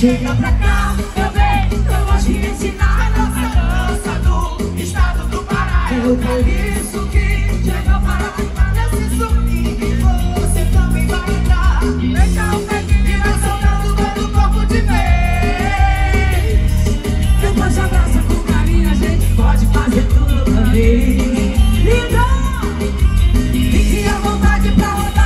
Chega pra cá, meu bem, eu vou te ensinar a nossa dança do estado do Pará. Eu caí. Stop.